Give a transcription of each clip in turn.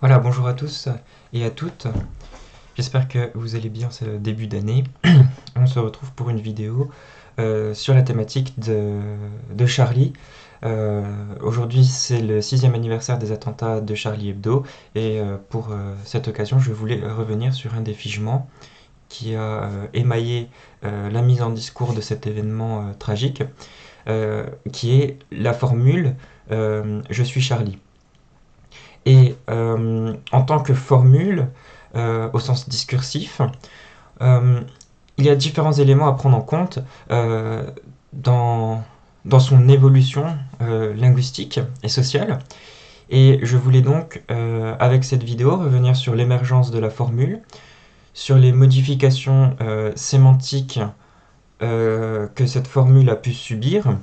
Voilà, bonjour à tous et à toutes. J'espère que vous allez bien ce début d'année. On se retrouve pour une vidéo euh, sur la thématique de, Charlie. Euh, aujourd'hui, c'est le sixième anniversaire des attentats de Charlie Hebdo. Et euh, pour cette occasion, je voulais revenir sur un des figements qui a émaillé la mise en discours de cet événement tragique, qui est la formule Je suis Charlie ». Et euh, en tant que formule, euh, au sens discursif, euh, il y a différents éléments à prendre en compte dans, dans son évolution linguistique et sociale. Et je voulais donc, avec cette vidéo, revenir sur l'émergence de la formule, sur les modifications sémantiques que cette formule a pu subir,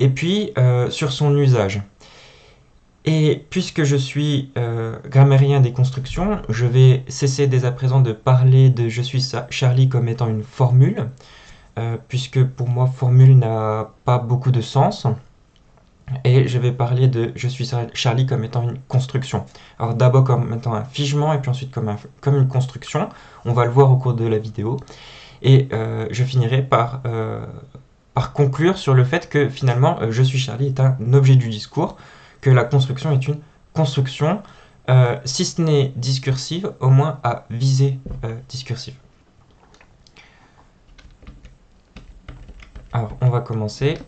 et puis sur son usage. Et puisque je suis euh, grammairien des constructions, je vais cesser dès à présent de parler de je suis Charlie comme étant une formule, euh, puisque pour moi formule n'a pas beaucoup de sens. Et je vais parler de je suis Charlie comme étant une construction. Alors d'abord comme étant un figement et puis ensuite comme, une construction. On va le voir au cours de la vidéo. Et euh, je finirai par conclure sur le fait que finalement je suis Charlie est un objet du discours que la construction est une construction, euh, si ce n'est discursive, au moins à visée euh, discursive. Alors, on va commencer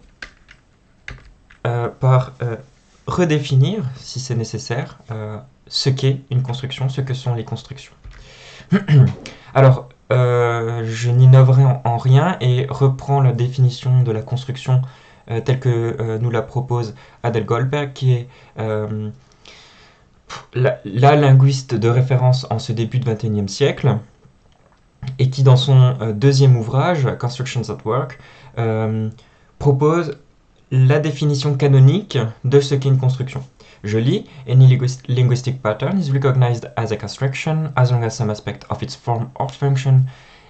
euh, par redéfinir, si c'est nécessaire, ce qu'est une construction, ce que sont les constructions. Alors, je n'innoverai en, rien et reprends la définition de la construction euh, telle que euh, nous la propose Adel Goldberg, qui est euh, la, linguiste de référence en ce début de XXIe siècle, et qui dans son deuxième ouvrage, Constructions at Work, propose la définition canonique de ce qu'est une construction. Je lis, Any linguistic pattern is recognized as a construction as long as some aspect of its form or function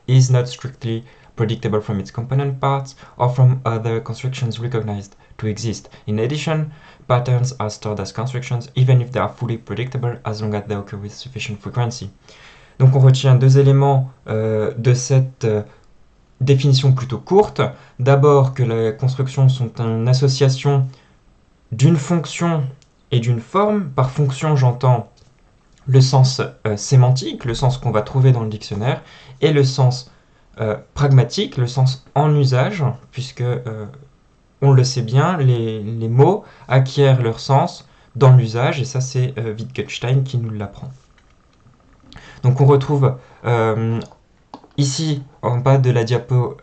is not strictly predictable from its component parts or from other constructions recognized to exist. In addition, patterns are stored as constructions even if they are fully predictable as long as they occur with sufficient frequency. Donc on retient deux éléments euh, de cette euh, définition plutôt courte. D'abord que les constructions sont une association d'une fonction et d'une forme. Par fonction, j'entends le sens euh, sémantique, le sens qu'on va trouver dans le dictionnaire, et le sens euh, pragmatique, le sens en usage, puisque euh, on le sait bien, les, mots acquièrent leur sens dans l'usage, et ça c'est euh, Wittgenstein qui nous l'apprend. Donc on retrouve ici en bas de la diapo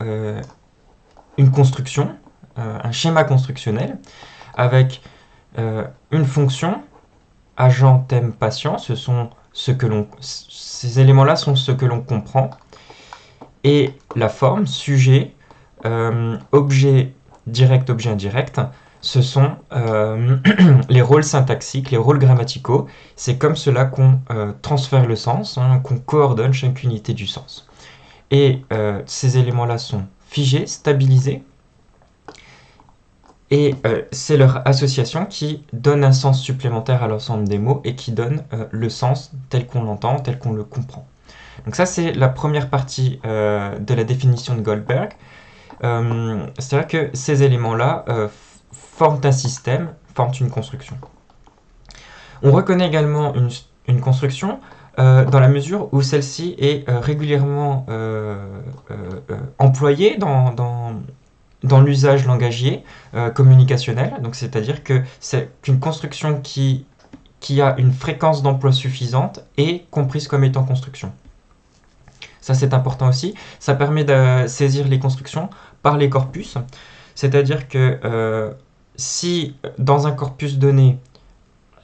une construction, un schéma constructionnel, avec une fonction, agent, thème, patient, ce sont ces éléments-là sont ce que l'on comprend, et la forme, sujet, euh, objet direct, objet indirect, ce sont euh, les rôles syntaxiques, les rôles grammaticaux. C'est comme cela qu'on euh, transfère le sens, hein, qu'on coordonne chaque unité du sens. Et ces éléments-là sont figés, stabilisés, et c'est leur association qui donne un sens supplémentaire à l'ensemble des mots et qui donne le sens tel qu'on l'entend, tel qu'on le comprend. Donc ça, c'est la première partie euh, de la définition de Goldberg. Euh, c'est-à-dire que ces éléments-là euh, forment un système, forment une construction. On reconnaît également une, construction dans la mesure où celle-ci est régulièrement employée dans, dans l'usage langagier communicationnel. C'est-à-dire que c'est une construction qui, qui a une fréquence d'emploi suffisante et comprise comme étant construction. Ça, c'est important aussi. Ça permet de saisir les constructions par les corpus. C'est-à-dire que euh, si dans un corpus donné,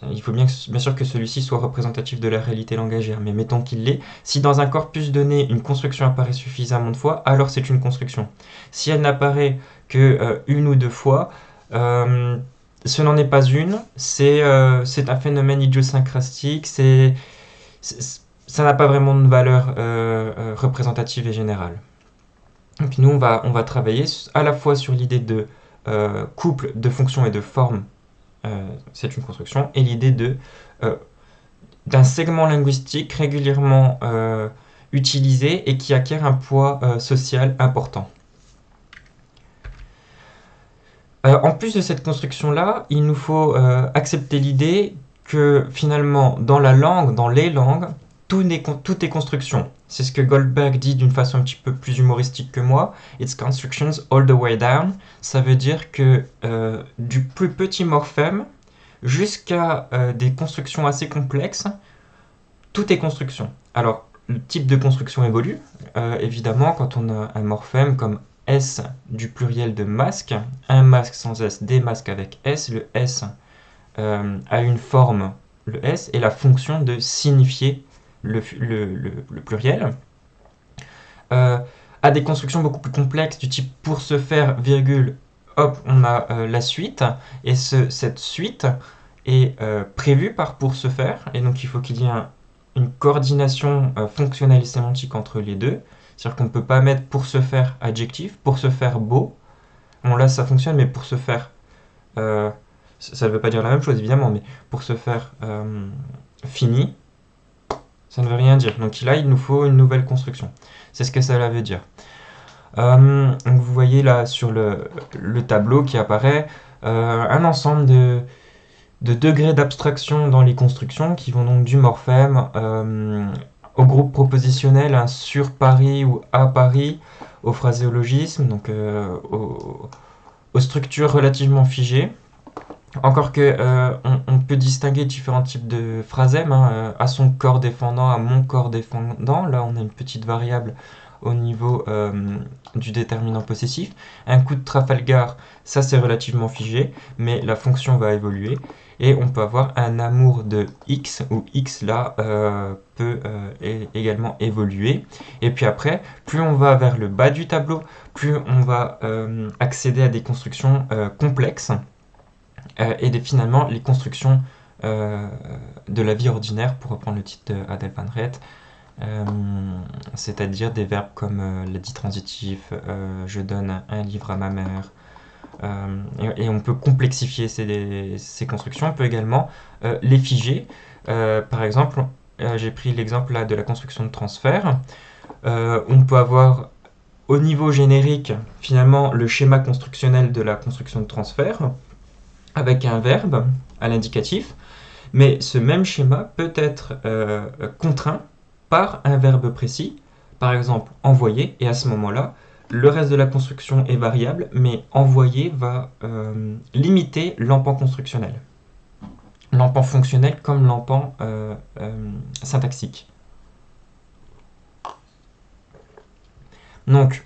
il faut bien, sûr que celui-ci soit représentatif de la réalité langagère, mais mettons qu'il l'est. Si dans un corpus donné, une construction apparaît suffisamment de fois, alors c'est une construction. Si elle n'apparaît que euh, une ou deux fois, euh, ce n'en est pas une, c'est un phénomène idiosyncratique, c'est ça n'a pas vraiment de valeur euh, euh, représentative et générale. Donc nous, on va, on va travailler à la fois sur l'idée de euh, couple de fonctions et de formes, c'est une construction, et l'idée d'un segment linguistique régulièrement utilisé et qui acquiert un poids social important. en plus de cette construction-là, il nous faut accepter l'idée que finalement, dans la langue, dans les langues, tout est, est construction. C'est ce que Goldberg dit d'une façon un petit peu plus humoristique que moi. It's constructions all the way down. Ça veut dire que euh, du plus petit morphème jusqu'à euh, des constructions assez complexes, tout est construction. Alors, le type de construction évolue. Euh, évidemment, quand on a un morphème comme S du pluriel de masque, un masque sans S, des masques avec S, le S a une forme, le S, et la fonction de signifier le, pluriel, euh, a des constructions beaucoup plus complexes du type pour se faire, virgule, hop, on a euh, la suite, et cette suite est euh, prévue par pour se faire, et donc il faut qu'il y ait une coordination fonctionnelle et sémantique entre les deux. C'est-à-dire qu'on ne peut pas mettre pour se faire adjectif, pour se faire beau. Bon là ça fonctionne, mais pour se faire... ça ne veut pas dire la même chose évidemment, mais pour se faire fini, ça ne veut rien dire. Donc là, il nous faut une nouvelle construction. C'est ce que ça veut dire. Euh, donc vous voyez là sur le, tableau qui apparaît euh, un ensemble de, degrés d'abstraction dans les constructions qui vont donc du morphème euh, au groupe propositionnel, hein, sur Paris ou à Paris, au phraséologisme, donc aux structures relativement figées. Encore que euh, on, peut distinguer différents types de phrasèmes, hein, euh, à son corps défendant, à mon corps défendant. Là, on a une petite variable au niveau euh, du déterminant possessif. Un coup de Trafalgar, ça c'est relativement figé, mais la fonction va évoluer. Et on peut avoir un amour de x, où x là peut également évoluer. Et puis après, plus on va vers le bas du tableau, plus on va accéder à des constructions complexes. Euh, et finalement les constructions euh, de la vie ordinaire, pour reprendre le titre d'Adèle Van euh, c'est-à-dire des verbes comme l'a dit transitif, je donne un livre à ma mère, et, on peut complexifier ces, constructions, on peut également les figer. par exemple, j'ai pris l'exemple de la construction de transfert. on peut avoir au niveau générique finalement le schéma constructionnel de la construction de transfert avec un verbe à l'indicatif, mais ce même schéma peut être euh, contraint par un verbe précis, par exemple envoyer, et à ce moment-là, le reste de la construction est variable, mais envoyer va euh, limiter l'empan constructionnel. L'empan fonctionnel comme l'empan euh, syntaxique. Donc,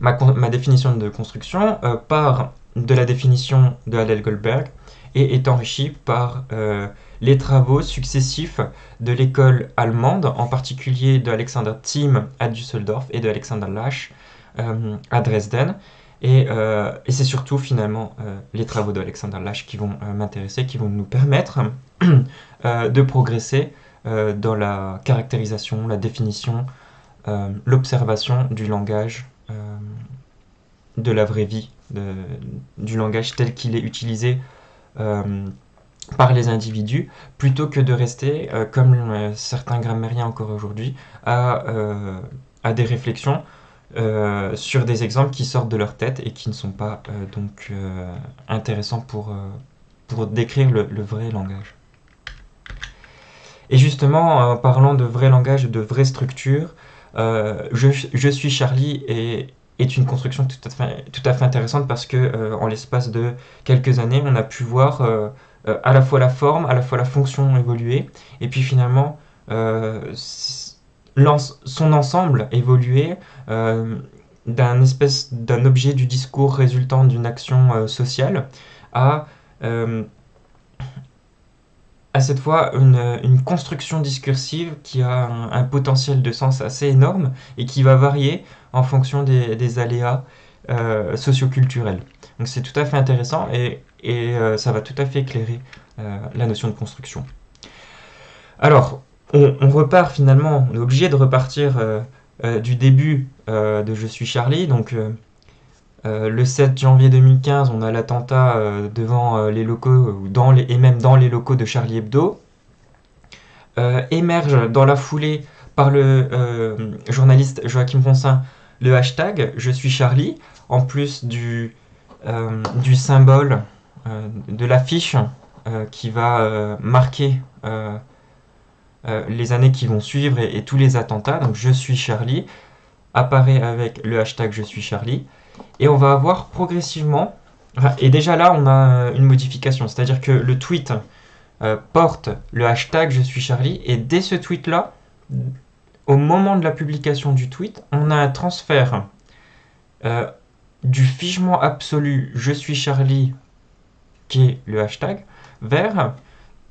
ma, définition de construction part de la définition de Adele Goldberg et est enrichi par euh, les travaux successifs de l'école allemande, en particulier de Alexander Thiem à Düsseldorf et de Alexander Lasch euh, à Dresden. Euh, et, c'est surtout finalement les travaux de Alexander Lasch qui vont m'intéresser, qui vont nous permettre de progresser dans la caractérisation, la définition, l'observation du langage de la vraie vie du langage tel qu'il est utilisé euh, par les individus, plutôt que de rester, euh, comme euh, certains grammairiens encore aujourd'hui, à, à, des réflexions sur des exemples qui sortent de leur tête et qui ne sont pas donc intéressants pour, pour décrire le, vrai langage. Et justement, en parlant de vrai langage, de vraie structure, je, je, suis Charlie et, est une construction tout à fait, tout à fait intéressante parce que euh, en l'espace de quelques années, on a pu voir euh, euh, à la fois la forme, à la fois la fonction évoluer, et puis finalement son ensemble évoluer d'un espèce d'un objet du discours résultant d'une action sociale à à cette fois une, construction discursive qui a un, potentiel de sens assez énorme et qui va varier en fonction des, aléas euh, socioculturels. Donc c'est tout à fait intéressant et, euh, ça va tout à fait éclairer euh, la notion de construction. Alors, on, repart finalement, on est obligé de repartir du début de Je suis Charlie, donc le 7 janvier 2015, on a l'attentat devant les locaux, et même dans les locaux de Charlie Hebdo. émerge dans la foulée par le journaliste Joachim Ronsin le hashtag Je suis Charlie, en plus du, symbole de l'affiche qui va marquer euh, les années qui vont suivre et, tous les attentats. Donc je suis Charlie apparaît avec le hashtag je suis Charlie. Et on va avoir progressivement, et déjà là on a euh, une modification, c'est-à-dire que le tweet euh, porte le hashtag je suis Charlie, et dès ce tweet-là, au moment de la publication du tweet, on a un transfert du figement absolu je suis Charlie, qui est le hashtag, vers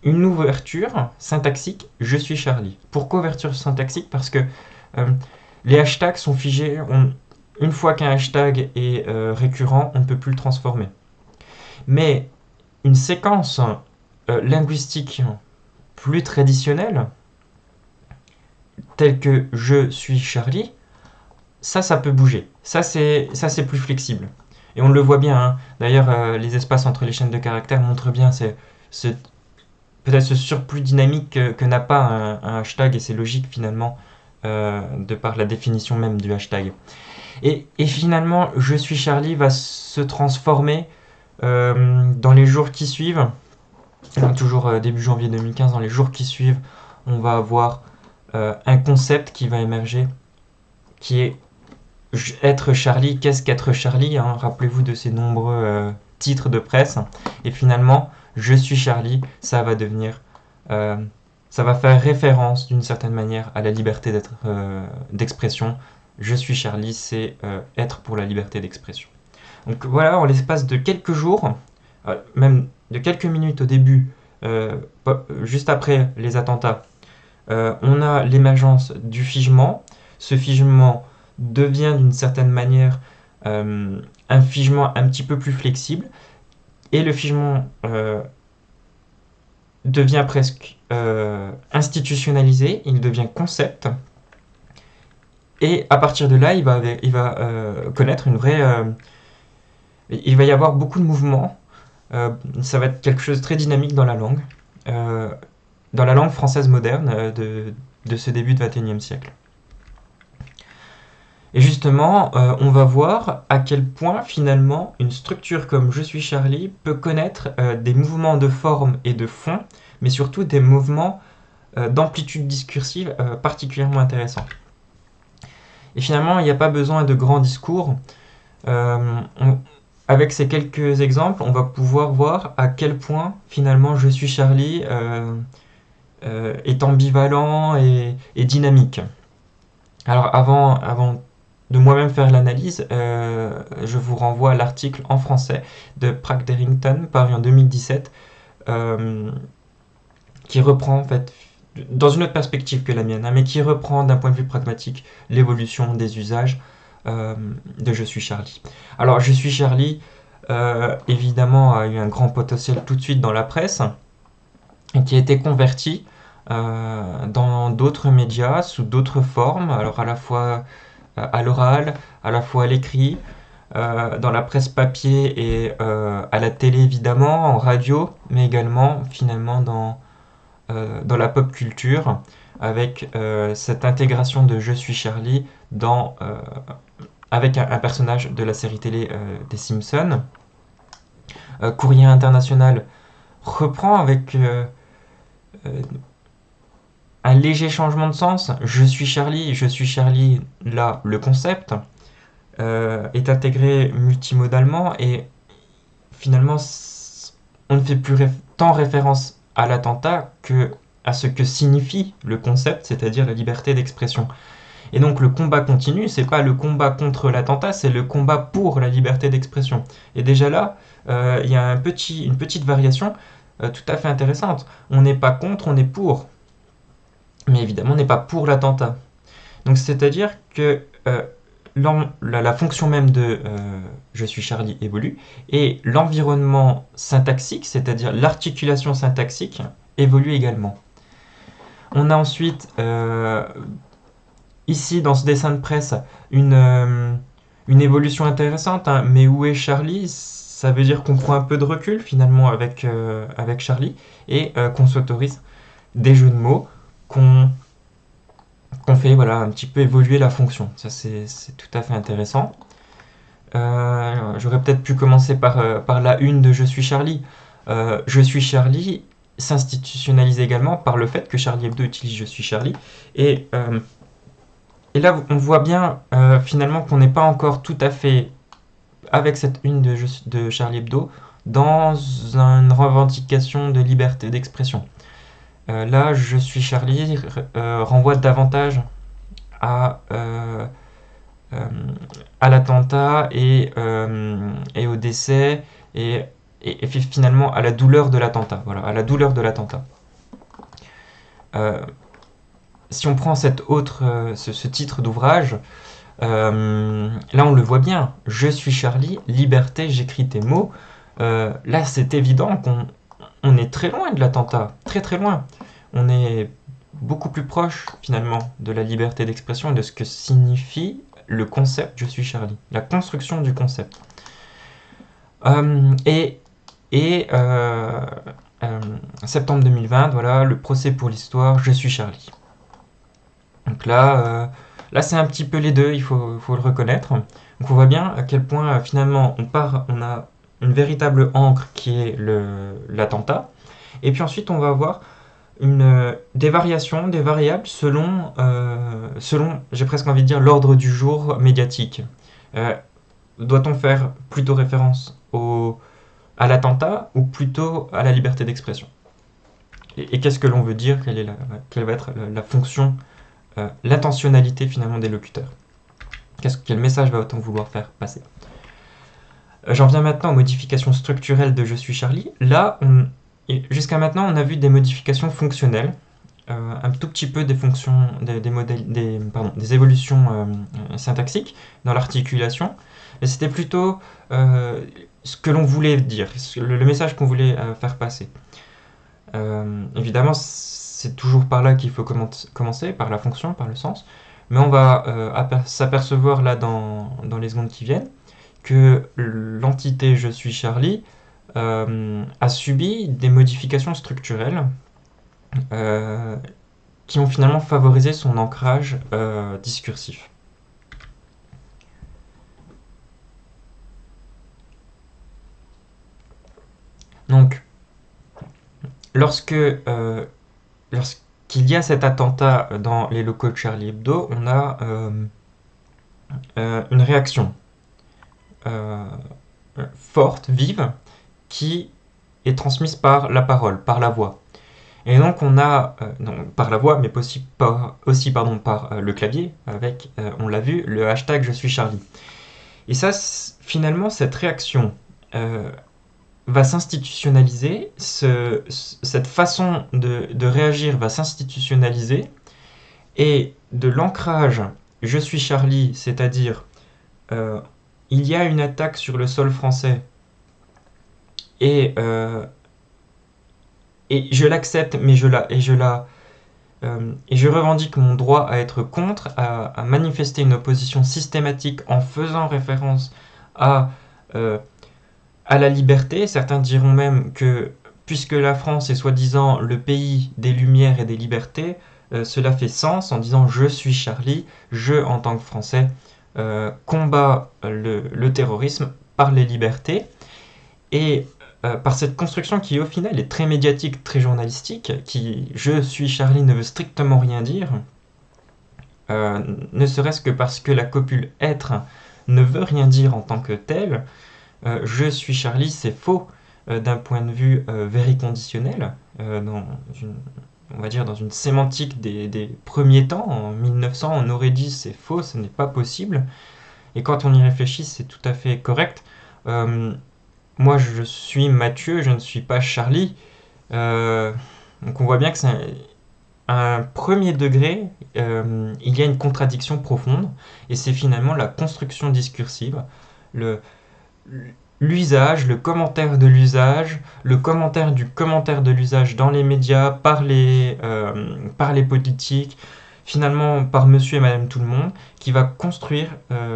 une ouverture syntaxique je suis Charlie. Pourquoi ouverture syntaxique? Parce que euh, les hashtags sont figés. Une fois qu'un hashtag est euh, récurrent, on ne peut plus le transformer. Mais une séquence euh, linguistique plus traditionnelle, telle que je suis Charlie, ça, ça peut bouger. Ça, c'est plus flexible. Et on le voit bien. Hein. D'ailleurs, les espaces entre les chaînes de caractères montrent bien peut-être ce surplus dynamique que, n'a pas un, hashtag, et c'est logique finalement, euh, de par la définition même du hashtag. Et, finalement, Je suis Charlie va se transformer euh, dans les jours qui suivent, toujours euh, début janvier 2015, dans les jours qui suivent, on va avoir un concept qui va émerger, qui est être Charlie, qu'est-ce qu'être Charlie hein Rappelez-vous de ces nombreux titres de presse. Et finalement, je suis Charlie, ça va devenir, ça va faire référence d'une certaine manière à la liberté euh, d'expression. je suis Charlie, c'est euh, être pour la liberté d'expression. Donc voilà, en l'espace de quelques jours, même de quelques minutes au début, juste après les attentats, on a l'émergence du figement. Ce figement devient d'une certaine manière un figement un petit peu plus flexible. Et le figement euh, devient presque euh, institutionnalisé, il devient concept. Et à partir de là, il va, il va euh, connaître une vraie... il va y avoir beaucoup de mouvements. ça va être quelque chose de très dynamique dans la langue. dans la langue française moderne de, de ce début de 21e siècle. Et justement, euh, on va voir à quel point finalement une structure comme Je suis Charlie peut connaître euh, des mouvements de forme et de fond, mais surtout des mouvements euh, d'amplitude discursive particulièrement intéressants. Et finalement, il n'y a pas besoin de grands discours. avec ces quelques exemples, on va pouvoir voir à quel point finalement Je suis Charlie est ambivalent et, dynamique. Alors avant, avant de moi-même faire l'analyse, euh, je vous renvoie à l'article en français de Prague Derrington, paru en 2017, euh, qui reprend en fait dans une autre perspective que la mienne, hein, mais qui reprend d'un point de vue pragmatique l'évolution des usages euh, de Je suis Charlie. Alors Je suis Charlie, évidemment, a eu un grand potentiel tout de suite dans la presse, et qui a été converti dans d'autres médias, sous d'autres formes, alors à la fois à l'oral, à la fois à l'écrit, euh, dans la presse papier et euh, à la télé évidemment, en radio, mais également finalement dans, dans la pop culture, avec cette intégration de Je suis Charlie dans, avec un, personnage de la série télé des Simpsons. Courrier international reprend avec un léger changement de sens. Je suis Charlie, je suis Charlie, là, le concept euh, est intégré multimodalement et finalement, on ne fait plus tant référence à l'attentat que à ce que signifie le concept, c'est-à-dire la liberté d'expression. Et donc le combat continue, c'est pas le combat contre l'attentat, c'est le combat pour la liberté d'expression. Et déjà là, euh, il y a une petite variation euh, tout à fait intéressante. On n'est pas contre, on est pour mais évidemment n'est pas pour l'attentat. Donc c'est-à-dire que euh, la, fonction même de euh, je suis Charlie évolue et l'environnement syntaxique, c'est-à-dire l'articulation syntaxique, évolue également. On a ensuite euh, ici dans ce dessin de presse une, une évolution intéressante, hein. mais où est Charlie? Ça veut dire qu'on prend un peu de recul finalement avec, avec Charlie et qu'on s'autorise des jeux de mots, qu'on fait voilà, un petit peu évoluer la fonction. Ça, c'est tout à fait intéressant. J'aurais peut-être pu commencer par, par la une de Je suis Charlie. je suis Charlie s'institutionnalise également par le fait que Charlie Hebdo utilise Je suis Charlie. Et, euh, là, on voit bien euh, finalement qu'on n'est pas encore tout à fait avec cette une de Charlie Hebdo dans une revendication de liberté d'expression. Euh, là, Je suis Charlie renvoie davantage à, à l'attentat et, au décès et finalement à la douleur de l'attentat. Voilà, à la douleur de l'attentat. Euh, si on prend cette autre, euh, ce, titre d'ouvrage, euh, là on le voit bien. Je suis Charlie, liberté, j'écris tes mots. là c'est évident qu'on on est très loin de l'attentat, très très loin. On est beaucoup plus proche finalement de la liberté d'expression et de ce que signifie le concept je suis Charlie, la construction du concept. et et euh, euh, septembre 2020, voilà, le procès pour l'histoire, je suis Charlie. Donc là, euh, c'est un petit peu les deux, il faut, faut, le reconnaître. Donc on voit bien à quel point finalement on part, on a une véritable encre qui est l'attentat. Et puis ensuite on va avoir une, des variations, des variables selon, selon j'ai presque envie de dire, l'ordre du jour médiatique. Doit-on faire plutôt référence au, à l'attentat ou plutôt à la liberté d'expression? Et, qu'est-ce que l'on veut dire? Quelle, est la, quelle, va être la, fonction, euh, l'intentionnalité finalement des locuteurs? Quel message va-t-on vouloir faire passer? Euh, J'en viens maintenant aux modifications structurelles de Je suis Charlie. Là, jusqu'à maintenant, on a vu des modifications fonctionnelles, euh, un tout petit peu des fonctions, des, modèles, des, évolutions syntaxiques dans l'articulation. Et c'était plutôt ce que l'on voulait dire, le, message qu'on voulait euh, faire passer. Euh, évidemment, c'est toujours par là qu'il faut commencer, par la fonction, par le sens. Mais on va euh, s'apercevoir là dans, les secondes qui viennent que l'entité je suis Charlie a subi des modifications structurelles qui ont finalement favorisé son ancrage discursif. Donc, lorsque euh, lorsqu'il y a cet attentat dans les locaux de Charlie Hebdo, on a euh, euh, une réaction forte, vive, qui est transmise par la parole, par la voix. Et donc on a, non, par la voix, mais aussi par, par le clavier, avec, on l'a vu, le hashtag Je suis Charlie. Et ça, finalement, cette réaction va s'institutionnaliser, cette façon de, réagir va s'institutionnaliser, et de l'ancrage je suis Charlie, c'est-à-dire euh, il y a une attaque sur le sol français, et, euh, et je l'accepte, mais je la, et je la, euh, et je revendique mon droit à être contre, à, manifester une opposition systématique en faisant référence à à la liberté. Certains diront même que puisque la France est soi-disant le pays des lumières et des libertés, euh, cela fait sens en disant je suis Charlie, je en tant que Français euh, combat le, terrorisme par les libertés. Et euh, par cette construction qui au final est très médiatique, très journalistique, qui je suis Charlie ne veut strictement rien dire, ne serait-ce que parce que la copule être ne veut rien dire en tant que telle, euh, je suis Charlie, c'est faux euh, d'un point de vue euh, vériconditionnel, on va dire dans une sémantique des, premiers temps. En 1900, on aurait dit c'est faux, ce n'est pas possible. Et quand on y réfléchit, c'est tout à fait correct. Moi, je suis Mathieu, je ne suis pas Charlie. donc on voit bien que c'est un, premier degré, il y a une contradiction profonde, et c'est finalement la construction discursive, l'usage, le commentaire de l'usage, le commentaire du commentaire de l'usage dans les médias, par les, euh, par les politiques. finalement par monsieur et madame tout le monde, qui va construire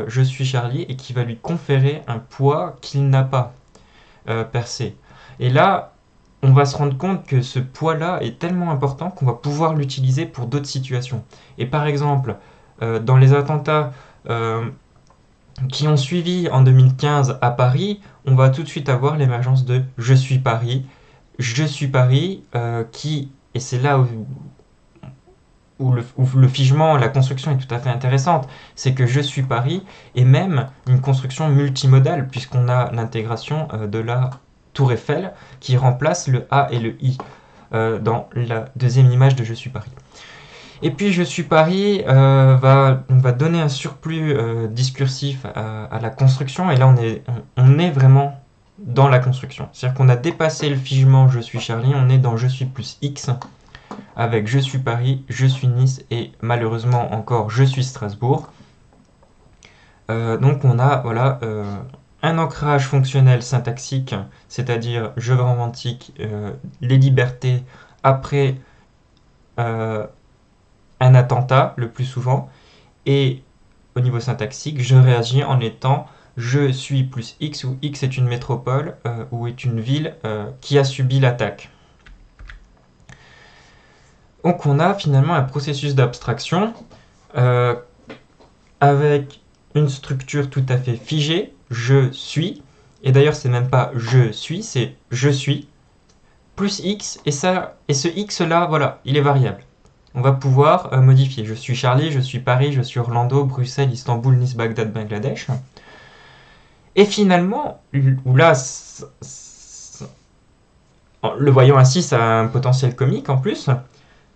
je suis Charlie et qui va lui conférer un poids qu'il n'a pas percé. Et là, on va se rendre compte que ce poids-là est tellement important qu'on va pouvoir l'utiliser pour d'autres situations. Et par exemple, euh, dans les attentats euh, qui ont suivi en 2015 à Paris, on va tout de suite avoir l'émergence de Je suis Paris, Je suis Paris, euh, qui, et c'est là où, le, le, figement, la construction est tout à fait intéressante, c'est que Je suis Paris est même une construction multimodale, puisqu'on a l'intégration de la Tour Eiffel qui remplace le A et le I euh, dans la deuxième image de Je suis Paris. Et puis Je suis Paris euh, va, on va donner un surplus euh, discursif à, la construction et là est, on, est vraiment dans la construction. C'est-à-dire qu'on a dépassé le figement Je suis Charlie, on est dans Je suis plus X avec Je suis Paris, Je suis Nice et malheureusement encore Je suis Strasbourg. donc on a voilà un ancrage fonctionnel syntaxique, c'est-à-dire je revendique euh, les libertés après euh, un attentat, le plus souvent, et au niveau syntaxique, je réagis en étant je suis plus X ou X est une métropole euh, ou est une ville qui a subi l'attaque. Donc on a finalement un processus d'abstraction avec une structure tout à fait figée, je suis, et d'ailleurs c'est même pas je suis, c'est je suis, plus x, et, ça, et ce x là, voilà, il est variable. On va pouvoir euh, modifier. Je suis Charlie, je suis Paris, je suis Orlando, Bruxelles, Istanbul, Nice, Bagdad, Bangladesh. Et finalement, où là, le voyant ainsi, ça a un potentiel comique en plus.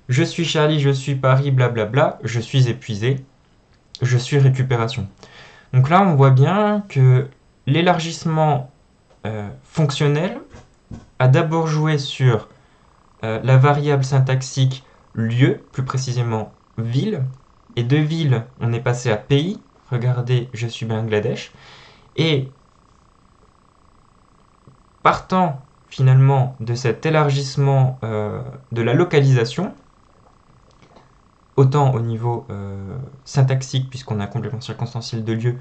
Je suis Charlie, je suis Paris, blablabla, je suis épuisé, je suis récupération. Donc là, on voit bien que l'élargissement euh, fonctionnel a d'abord joué sur euh, la variable syntaxique lieu, plus précisément ville, et de ville, on est passé à pays. Regardez, je suis Bangladesh. Et partant finalement de cet élargissement euh, de la localisation, autant au niveau euh, syntaxique, puisqu'on a un complément circonstanciel de lieu,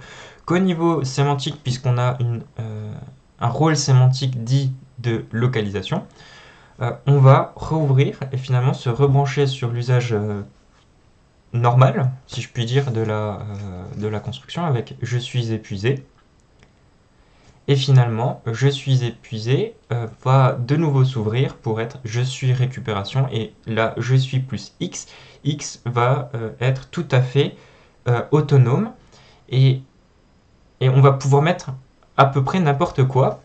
qu'au niveau sémantique, puisqu'on a euh, un rôle sémantique dit de localisation, euh, on va rouvrir et finalement se rebrancher sur l'usage normal, si je puis dire, de la, de la construction avec je suis épuisé. Et finalement, je suis épuisé va de nouveau s'ouvrir pour être je suis récupération et là je suis plus x X va euh, être tout à fait euh, autonome et, on va pouvoir mettre à peu près n'importe quoi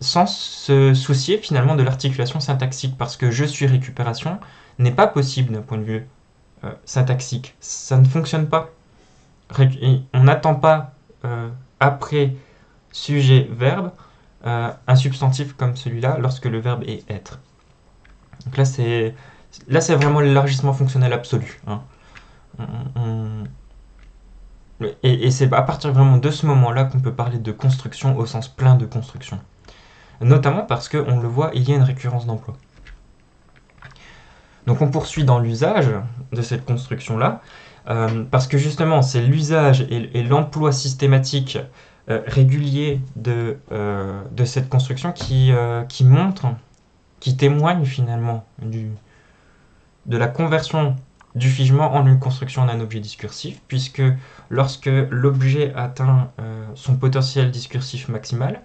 sans se soucier finalement de l'articulation syntaxique parce que je suis récupération n'est pas possible d'un point de vue euh, syntaxique. Ça ne fonctionne pas. on n'attend pas après sujet verbe un substantif comme celui-là lorsque le verbe est être. Donc là c'est Là, c'est vraiment l'élargissement fonctionnel absolu. Hein. Et, c'est à partir vraiment de ce moment-là qu'on peut parler de construction au sens plein de construction. Notamment parce qu'on le voit, il y a une récurrence d'emploi. Donc on poursuit dans l'usage de cette construction-là, euh, parce que justement c'est l'usage et, l'emploi systématique euh, régulier de, euh, de, cette construction qui, qui montre, qui témoigne finalement du, de la conversion du figement en une construction d'un objet discursif, puisque lorsque l'objet atteint euh, son potentiel discursif maximal,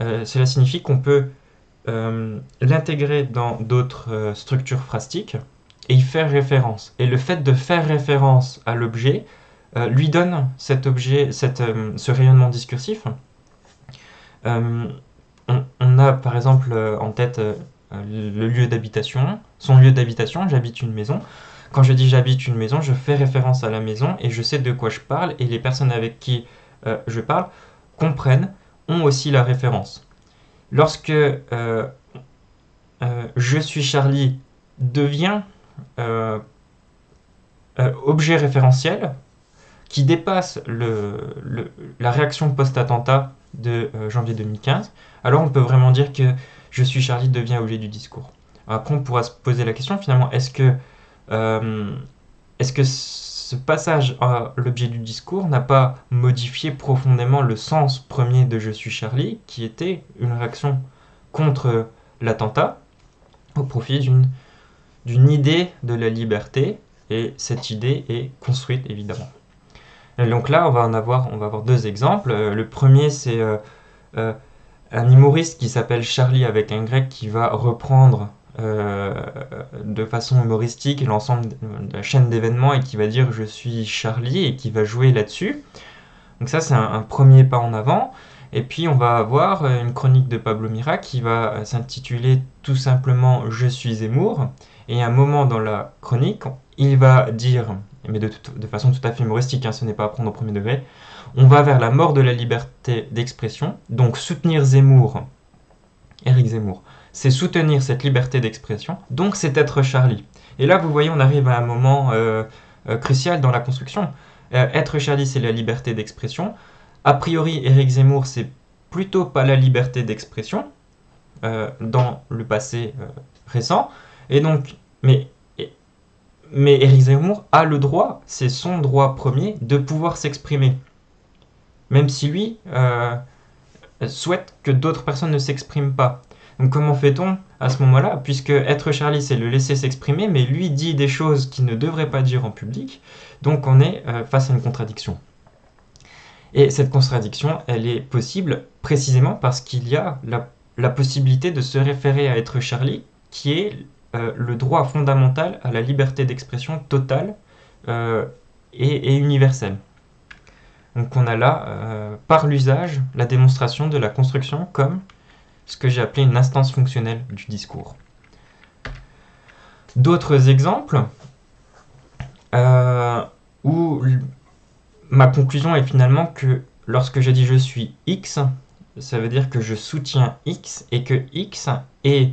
euh, cela signifie qu'on peut euh, l'intégrer dans d'autres structures phrastiques et y faire référence. Et le fait de faire référence à l'objet lui donne cet objet, ce rayonnement discursif. On, a par exemple en tête le lieu d'habitation, son lieu d'habitation, j'habite une maison. Quand je dis j'habite une maison, je fais référence à la maison et je sais de quoi je parle et les personnes avec qui euh, je parle comprennent, ont aussi la référence. Lorsque euh, euh, je suis Charlie devient objet référentiel qui dépasse la réaction post-attentat de janvier 2015, alors on peut vraiment dire que je suis Charlie devient objet du discours. Après, on pourra se poser la question finalement, est-ce que, euh, est-ce que ce passage à l'objet du discours n'a pas modifié profondément le sens premier de Je suis Charlie, qui était une réaction contre l'attentat au profit d'une d'une idée de la liberté, et cette idée est construite évidemment. Donc là, on va en avoir, on va avoir deux exemples. Euh, le premier, c'est euh, un humoriste qui s'appelle Charlie avec un grec qui va reprendre de façon humoristique l'ensemble de la chaîne d'événements et qui va dire je suis Charlie et qui va jouer là-dessus. Donc ça, c'est un, premier pas en avant. Et puis on va avoir une chronique de Pablo Mira qui va s'intituler tout simplement Je suis Zemmour. Et à un moment dans la chronique, il va dire, mais de, façon tout à fait humoristique, hein, ce n'est pas à prendre au premier degré, on va vers la mort de la liberté d'expression, donc soutenir Zemmour, Eric Zemmour, c'est soutenir cette liberté d'expression, donc c'est être Charlie. Et là, vous voyez, on arrive à un moment euh, euh, crucial dans la construction. Euh, être Charlie, c'est la liberté d'expression. A priori, Eric Zemmour, c'est plutôt pas la liberté d'expression dans le passé récent. Et donc, mais, mais Éric Zemmour a le droit, c'est son droit premier, de pouvoir s'exprimer. Même si lui euh, souhaite que d'autres personnes ne s'expriment pas. Donc comment fait-on à ce moment-là? Puisque être Charlie, c'est le laisser s'exprimer, mais lui dit des choses qu'il ne devrait pas dire en public. Donc on est euh, face à une contradiction. Et cette contradiction, elle est possible précisément parce qu'il y a la, possibilité de se référer à être Charlie, qui est euh, le droit fondamental à la liberté d'expression totale et, universelle. Donc on a là, euh, par l'usage, la démonstration de la construction comme ce que j'ai appelé une instance fonctionnelle du discours. D'autres exemples où ma conclusion est finalement que lorsque je dis je suis X, ça veut dire que je soutiens X et que X est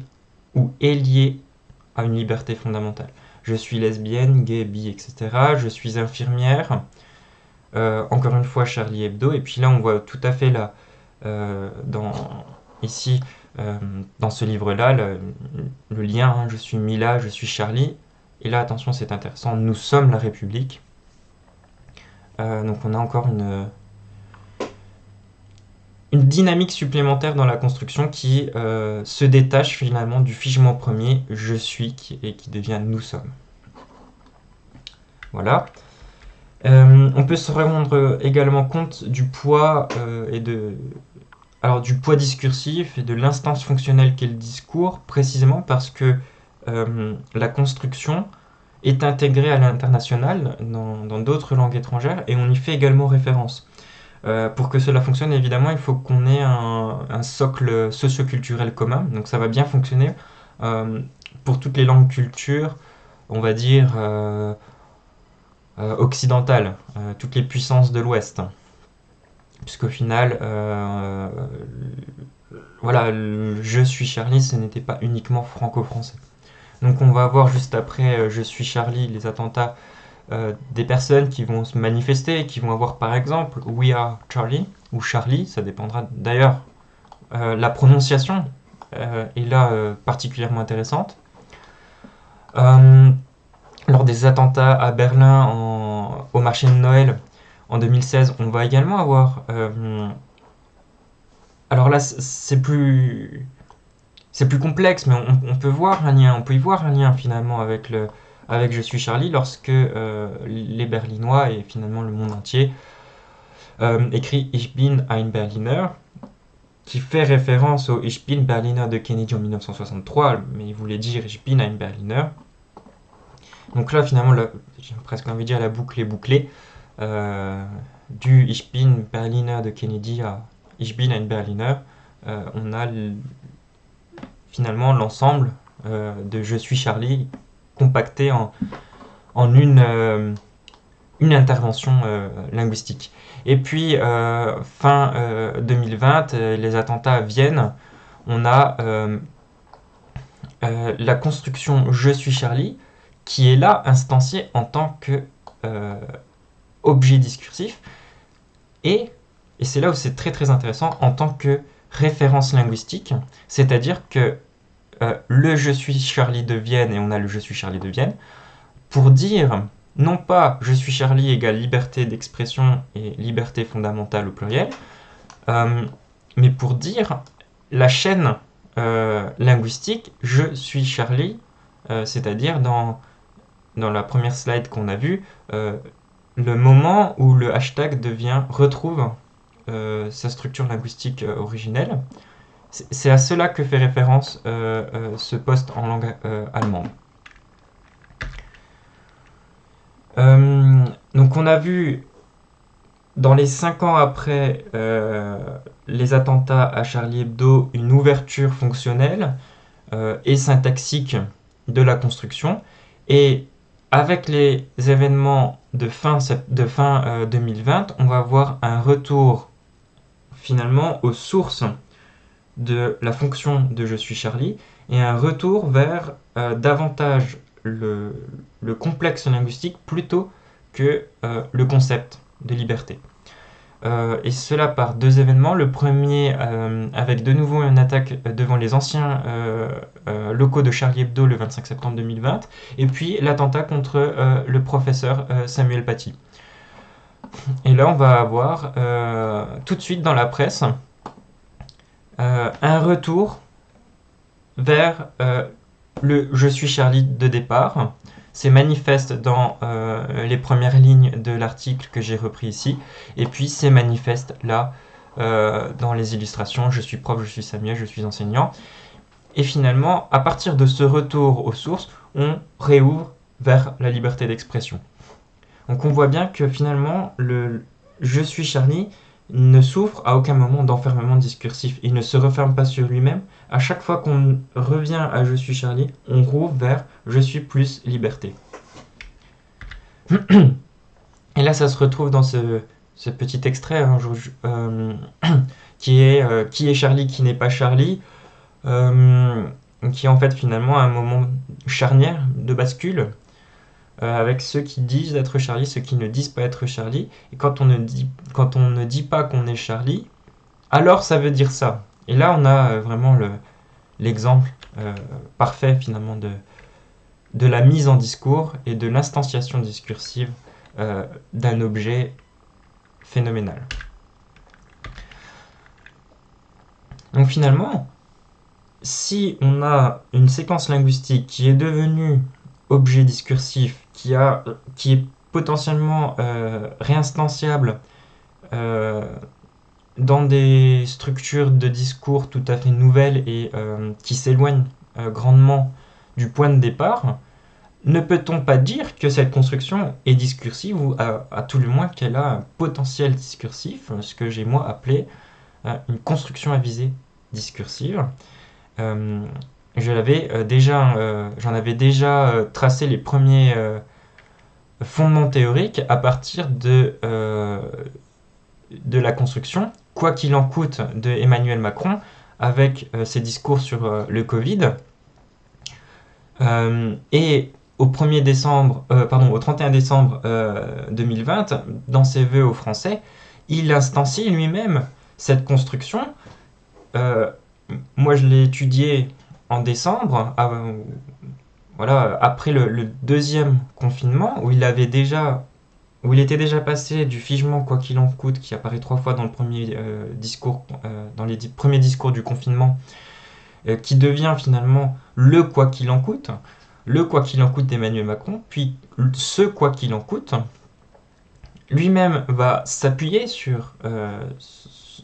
ou est lié à une liberté fondamentale. Je suis lesbienne, gay, bi, etc. Je suis infirmière. Euh, encore une fois, Charlie Hebdo. Et puis là, on voit tout à fait là, euh, dans, ici, euh, dans ce livre-là, le, lien. Hein, je suis Mila, je suis Charlie. Et là, attention, c'est intéressant. Nous sommes la République. donc on a encore une, dynamique supplémentaire dans la construction qui se détache finalement du figement premier je suis et qui devient nous sommes. Voilà. Euh, on peut se rendre également compte du poids euh, et de alors du poids discursif et de l'instance fonctionnelle qu'est le discours précisément parce que la construction est intégrée à l'international dans d'autres langues étrangères et on y fait également référence. Euh, pour que cela fonctionne, évidemment, il faut qu'on ait un, socle socioculturel commun. Donc ça va bien fonctionner euh, pour toutes les langues cultures, on va dire euh, occidentales, toutes les puissances de l'Ouest. Puisqu'au final, voilà, je suis Charlie, ce n'était pas uniquement franco-français. Donc on va voir juste après Je suis Charlie, les attentats euh, des personnes qui vont se manifester, qui vont avoir par exemple We are Charlie ou Charlie, ça dépendra d'ailleurs. Euh, la prononciation euh, est là particulièrement intéressante. Lors des attentats à Berlin au marché de Noël en 2016, on va également avoir. alors là, c'est plus c'est plus complexe, mais on, peut voir un lien, on peut y voir un lien finalement avec le, avec Je suis Charlie lorsque euh, les Berlinois et finalement le monde entier euh, écrit Ich bin ein Berliner, qui fait référence au Ich bin Berliner de Kennedy en 1963, mais il voulait dire Ich bin ein Berliner. Donc là, finalement, j'ai presque envie de dire la boucle est bouclée. Euh, du Ich bin Berliner de Kennedy à Ich bin ein Berliner, on a finalement l'ensemble de Je suis Charlie compacté en, une, euh, une intervention euh, linguistique. Et puis, euh, fin 2020, les attentats viennent, on a la construction Je suis Charlie, qui est là instanciée en tant que objet discursif, et, c'est là où c'est très très intéressant, en tant que référence linguistique, c'est-à-dire que euh, le Je suis Charlie de Vienne et on a le Je suis Charlie de Vienne, pour dire non pas je suis Charlie égale liberté d'expression et liberté fondamentale au pluriel, euh, mais pour dire la chaîne euh, linguistique je suis Charlie, euh, c'est-à-dire dans, dans la première slide qu'on a vue, le moment où le hashtag devient retrouve sa structure linguistique originelle. C'est à cela que fait référence ce poste en langue allemande. Euh, donc on a vu dans les cinq ans après euh, les attentats à Charlie Hebdo une ouverture fonctionnelle euh, et syntaxique de la construction. Et avec les événements de fin, de fin 2020, on va voir un retour finalement aux sources de la fonction de je suis Charlie et un retour vers davantage le, complexe linguistique plutôt que euh, le concept de liberté. Euh, et cela par deux événements. Le premier euh, avec de nouveau une attaque devant les anciens locaux de Charlie Hebdo le 25 septembre 2020, et puis l'attentat contre le professeur Samuel Paty. Et là, on va avoir tout de suite dans la presse un retour vers le Je suis Charlie de départ. C'est manifeste dans euh, les premières lignes de l'article que j'ai repris ici. Et puis c'est manifeste là euh, dans les illustrations. Je suis prof, je suis Samuel, je suis enseignant. Et finalement, à partir de ce retour aux sources, on réouvre vers la liberté d'expression. Donc on voit bien que finalement, le Je suis Charlie ne souffre à aucun moment d'enfermement discursif. Il ne se referme pas sur lui-même. À chaque fois qu'on revient à Je suis Charlie, on rouvre vers Je suis plus liberté. Et là, ça se retrouve dans ce, petit extrait hein, euh, qui, est, euh, qui est Charlie, qui n'est pas Charlie, euh, qui est en fait finalement un moment charnière de bascule avec ceux qui disent être Charlie, ceux qui ne disent pas être Charlie. Et quand on ne dit, quand on ne dit pas qu'on est Charlie, alors ça veut dire ça. Et là, on a euh, vraiment l'exemple euh, parfait finalement de, de la mise en discours et de l'instanciation discursive d'un objet phénoménal. Donc finalement, si on a une séquence linguistique qui est devenue objet discursif qui, a, qui est potentiellement euh, réinstanciable euh, dans des structures de discours tout à fait nouvelles et euh, qui s'éloignent grandement du point de départ, ne peut-on pas dire que cette construction est discursive ou à, tout le moins qu'elle a un potentiel discursif, ce que j'ai moi appelé une construction à visée discursive je l'avais euh, déjà, euh, j'en avais déjà euh, tracé les premiers fondements théoriques à partir de, de la construction, quoi qu'il en coûte, de Emmanuel Macron, avec ses discours sur le Covid. et au 1er décembre, pardon, au 31 décembre 2020, dans ses vœux aux Français, il instancie lui-même cette construction. moi, je l'ai étudié en décembre, voilà, après le, deuxième confinement, où il avait déjà, où il était déjà passé du figement quoi qu'il en coûte, qui apparaît trois fois dans le premier euh, discours, euh, dans les premiers discours du confinement, euh, qui devient finalement le quoi qu'il en coûte, le quoi qu'il en coûte d'Emmanuel Macron, puis ce quoi qu'il en coûte, lui-même va s'appuyer sur,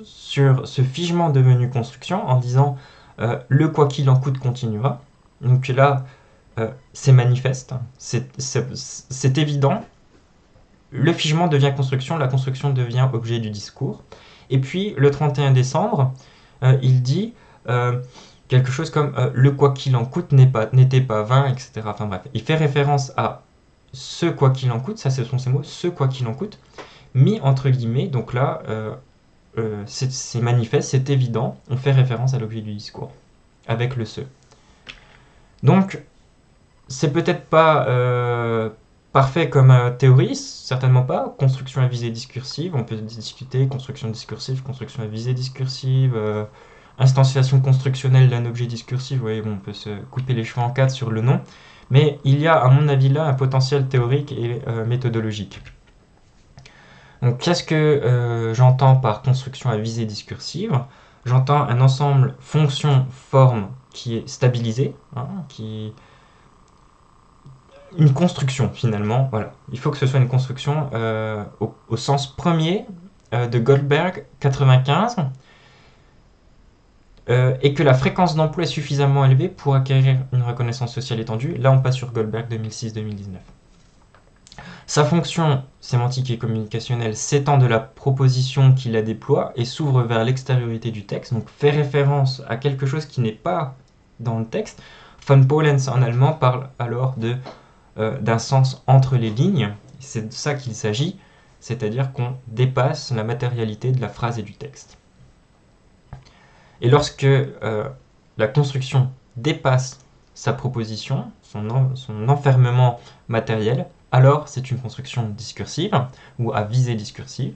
sur ce figement devenu construction en disant euh, le quoi qu'il en coûte continuera. Donc là, euh, c'est manifeste, c'est évident. Le figement devient construction, la construction devient objet du discours. Et puis, le 31 décembre, euh, il dit quelque chose comme le quoi qu'il en coûte n'était pas, pas vain, etc. Enfin bref, il fait référence à ce quoi qu'il en coûte, ça ce sont ces mots, ce quoi qu'il en coûte, mis entre guillemets, donc là, euh, c'est manifeste, c'est évident, on fait référence à l'objet du discours, avec le ce. Donc, c'est peut-être pas euh, parfait comme euh, théorie, certainement pas. Construction à visée discursive, on peut discuter construction discursive, construction à visée discursive, instanciation constructionnelle d'un objet discursif, voyez, on peut se couper les cheveux en quatre sur le nom. Mais il y a, à mon avis, là un potentiel théorique et méthodologique. Donc, qu'est-ce que euh, j'entends par construction à visée discursive? J'entends un ensemble fonction-forme qui est stabilisé, hein, qui une construction finalement. Voilà, il faut que ce soit une construction euh, au, sens premier de Goldberg 95 euh, et que la fréquence d'emploi est suffisamment élevée pour acquérir une reconnaissance sociale étendue. Là, on passe sur Goldberg 2006-2019. Sa fonction sémantique et communicationnelle s'étend de la proposition qui la déploie et s'ouvre vers l'extériorité du texte, donc fait référence à quelque chose qui n'est pas dans le texte. Von Paulens en allemand parle alors euh, d'un sens entre les lignes. C'est de ça qu'il s'agit, c'est-à-dire qu'on dépasse la matérialité de la phrase et du texte. Et lorsque euh, la construction dépasse sa proposition, son, enfermement matériel, alors c'est une construction discursive ou à visée discursive.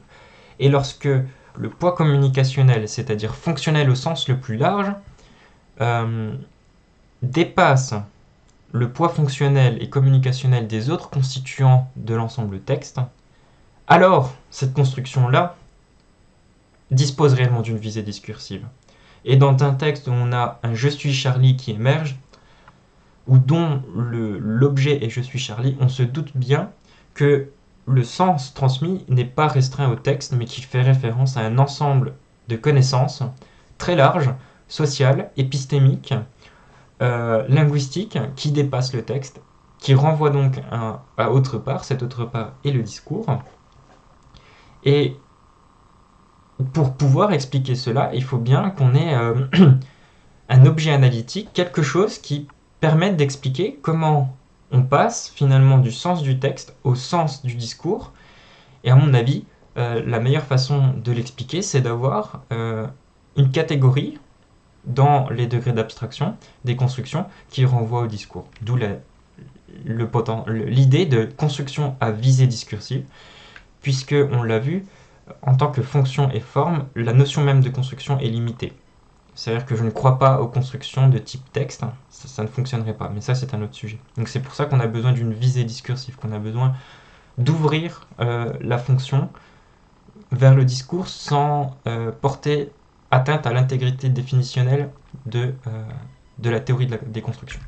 Et lorsque le poids communicationnel, c'est-à-dire fonctionnel au sens le plus large, euh, dépasse le poids fonctionnel et communicationnel des autres constituants de l'ensemble texte, alors cette construction-là dispose réellement d'une visée discursive. Et dans un texte où on a un je suis Charlie qui émerge, ou dont l'objet est je suis Charlie, on se doute bien que le sens transmis n'est pas restreint au texte, mais qu'il fait référence à un ensemble de connaissances très larges, sociales, épistémiques, euh, linguistiques, qui dépassent le texte, qui renvoient donc à autre part, cette autre part est le discours. Et pour pouvoir expliquer cela, il faut bien qu'on ait euh, un objet analytique, quelque chose qui permette d'expliquer comment on passe finalement du sens du texte au sens du discours. Et à mon avis, euh, la meilleure façon de l'expliquer, c'est d'avoir euh, une catégorie dans les degrés d'abstraction des constructions qui renvoient au discours. D'où l'idée de construction à visée discursive, puisque on l'a vu, en tant que fonction et forme, la notion même de construction est limitée. C'est-à-dire que je ne crois pas aux constructions de type texte, ça, ne fonctionnerait pas, mais ça c'est un autre sujet. Donc c'est pour ça qu'on a besoin d'une visée discursive, qu'on a besoin d'ouvrir euh, la fonction vers le discours sans euh, porter atteinte à l'intégrité définitionnelle de, euh, de la théorie des constructions.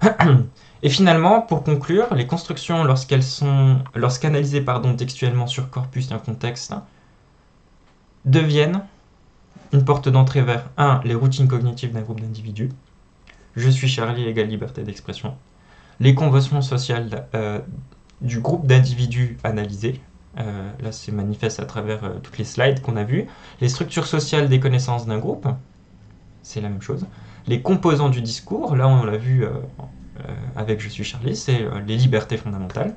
Et finalement, pour conclure, les constructions, lorsqu'elles sont, lorsqu'analysées pardon, textuellement sur corpus d'un contexte, deviennent une porte d'entrée vers 1. les routines cognitives d'un groupe d'individus. Je suis Charlie, égale liberté d'expression. Les conventions sociales euh, du groupe d'individus analysés. Euh, là, c'est manifeste à travers euh, toutes les slides qu'on a vues. Les structures sociales des connaissances d'un groupe. C'est la même chose. Les composants du discours. Là, on l'a vu avec Je suis Charlie, c'est les libertés fondamentales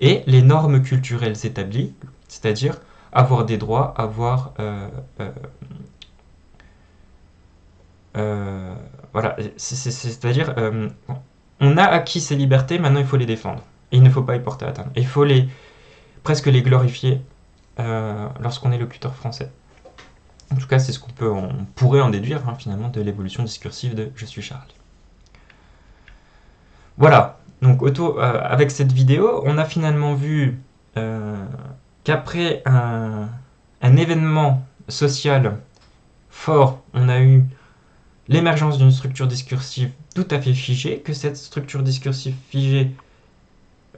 et les normes culturelles établies, c'est-à-dire avoir des droits, avoir euh, voilà, c'est-à-dire on a acquis ces libertés, maintenant il faut les défendre et il ne faut pas y porter atteinte. il faut les presque les glorifier lorsqu'on est locuteur français. En tout cas, c'est ce qu'on peut, on pourrait en déduire hein, finalement de l'évolution discursive de Je suis Charlie. Voilà, donc euh, avec cette vidéo, on a finalement vu euh, qu'après un, événement social fort, on a eu l'émergence d'une structure discursive tout à fait figée, que cette structure discursive figée,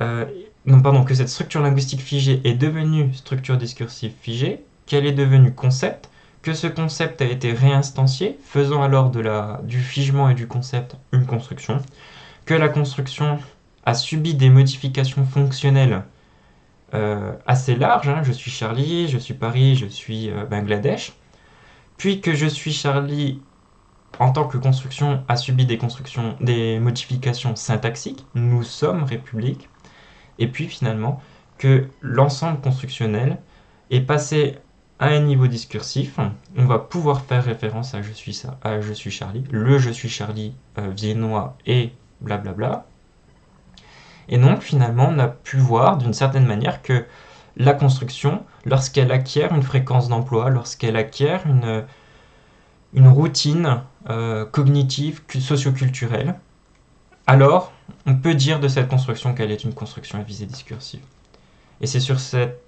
euh, non pardon, que cette structure linguistique figée est devenue structure discursive figée, qu'elle est devenue concept, que ce concept a été réinstancié, faisant alors du figement et du concept une construction, que la construction a subi des modifications fonctionnelles assez larges. Hein. Je suis Charlie, je suis Paris, je suis euh, Bangladesh. Puis que je suis Charlie en tant que construction a subi des constructions, des modifications syntaxiques. Nous sommes République. Et puis finalement que l'ensemble constructionnel est passé à un niveau discursif. On va pouvoir faire référence à je suis, Charlie, le je suis Charlie euh, viennois et blablabla. Et donc finalement, on a pu voir d'une certaine manière que la construction, lorsqu'elle acquiert une fréquence d'emploi, lorsqu'elle acquiert une, une routine euh, cognitive, socioculturelle, alors on peut dire de cette construction qu'elle est une construction à visée discursive. Et c'est sur,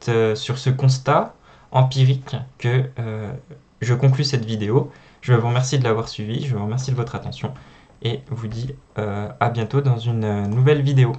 euh, sur ce constat empirique que euh, je conclus cette vidéo. Je vous remercie de l'avoir suivi, je vous remercie de votre attention et vous dis à bientôt dans une nouvelle vidéo.